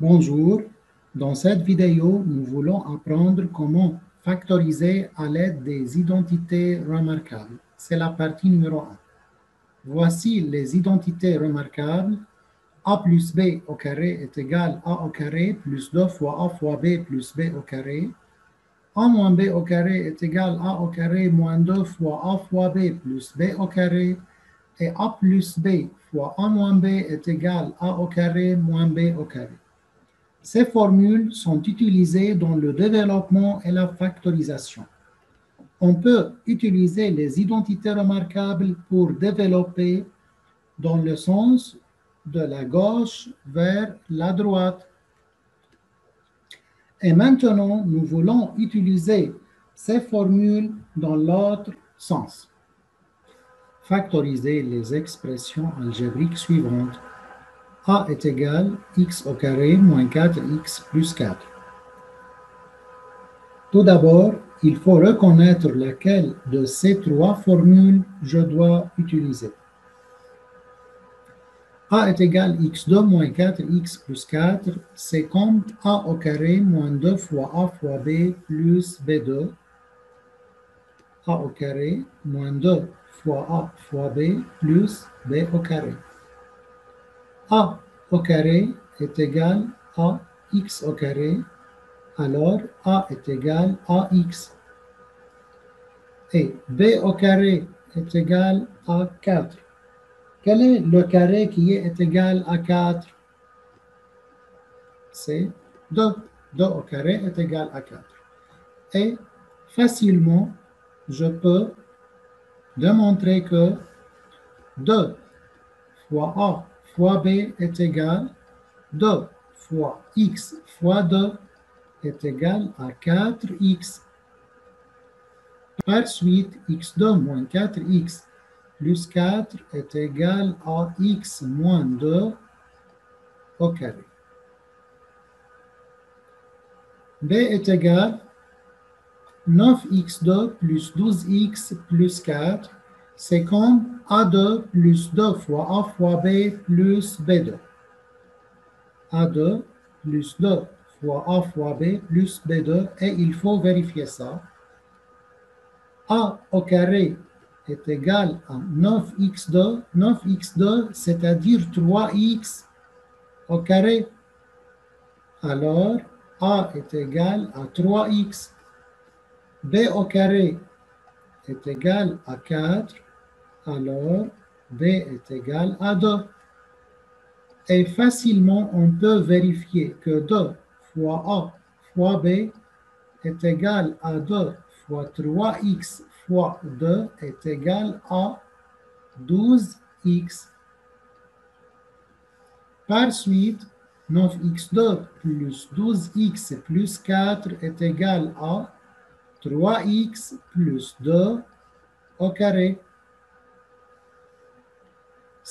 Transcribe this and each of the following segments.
Bonjour, dans cette vidéo, nous voulons apprendre comment factoriser à l'aide des identités remarquables. C'est la partie numéro 1. Voici les identités remarquables. a plus b au carré est égal à a au carré plus 2 fois a fois b plus b au carré. a moins b au carré est égal à a au carré moins 2 fois a fois b plus b au carré. Et a plus b fois a moins b est égal à a au carré moins b au carré. Ces formules sont utilisées dans le développement et la factorisation. On peut utiliser les identités remarquables pour développer dans le sens de la gauche vers la droite. Et maintenant, nous voulons utiliser ces formules dans l'autre sens. Factoriser les expressions algébriques suivantes a est égal x au carré moins 4x plus 4. Tout d'abord, il faut reconnaître laquelle de ces trois formules je dois utiliser. a est égal x2 moins 4x plus 4, c'est comme a au carré moins 2 fois a fois b plus b2. a au carré moins 2 fois a fois b plus b au carré a au carré est égal à x au carré, alors a est égal à x. Et b au carré est égal à 4. Quel est le carré qui est égal à 4 C'est 2. 2 au carré est égal à 4. Et facilement, je peux démontrer que 2 fois a fois b est égal 2 fois x fois 2 est égal à 4x. Par suite, x2 moins 4x plus 4 est égal à x moins 2 au carré. b est égal 9x2 plus 12x plus 4 c'est comme A2 plus 2 fois A fois B plus B2. A2 plus 2 fois A fois B plus B2 et il faut vérifier ça. A au carré est égal à 9x2. 9x2, c'est-à-dire 3x au carré. Alors, A est égal à 3x. B au carré est égal à 4 alors B est égal à 2. Et facilement, on peut vérifier que 2 fois A fois B est égal à 2 fois 3x fois 2 est égal à 12x. Par suite, 9x2 plus 12x plus 4 est égal à 3x plus 2 au carré.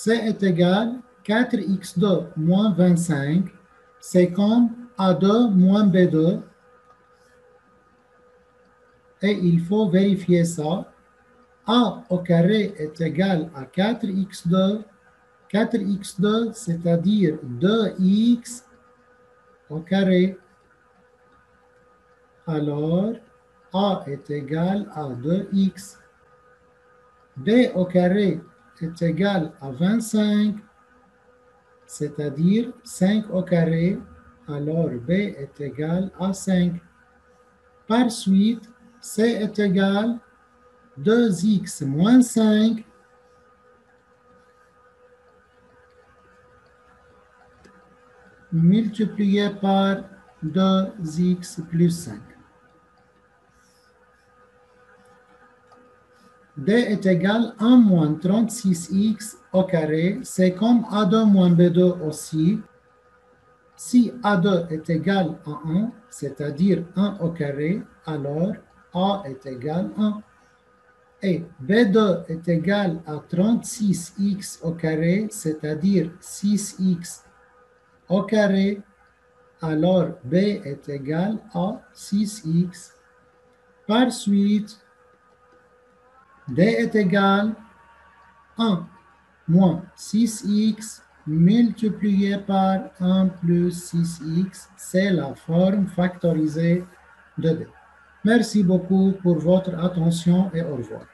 C est égal 4x2 moins 25, c'est comme A2 moins B2. Et il faut vérifier ça. A au carré est égal à 4x2. 4x2, c'est-à-dire 2x au carré. Alors, A est égal à 2x. B au carré est égal à 25, c'est-à-dire 5 au carré, alors B est égal à 5. Par suite, C est égal 2x moins 5 multiplié par 2x plus 5. D est égal à 1 moins 36x au carré, c'est comme A2 moins B2 aussi. Si A2 est égal à 1, c'est-à-dire 1 au carré, alors A est égal à 1. Et B2 est égal à 36x au carré, c'est-à-dire 6x au carré, alors B est égal à 6x. Par suite, D est égal 1 moins 6x multiplié par 1 plus 6x, c'est la forme factorisée de D. Merci beaucoup pour votre attention et au revoir.